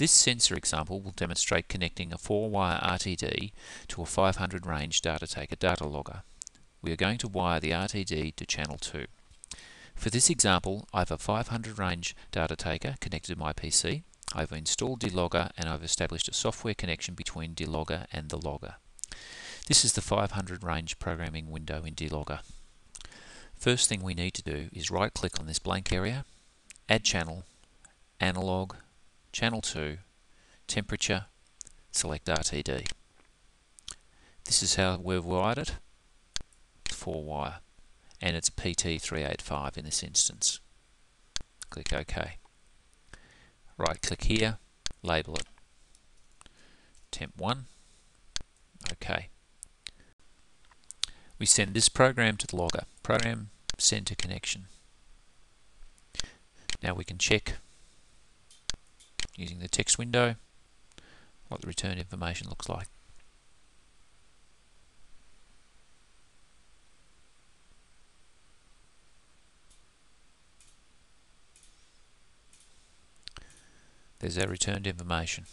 This sensor example will demonstrate connecting a 4-wire RTD to a 500 range dataTaker data logger. We are going to wire the RTD to channel 2. For this example, I have a 500 range dataTaker connected to my PC. I've installed DeLogger and I've established a software connection between DeLogger and the logger. This is the 500 range programming window in DeLogger. First thing we need to do is right click on this blank area, add channel, analog, channel 2, temperature, select RTD. This is how we've wired it, 4 wire, and it's PT385 in this instance. Click OK. Right click here, label it temp 1, OK. We send this program to the logger. Program send to connection. Now we can check using the text window what the return information looks like. There's our returned information.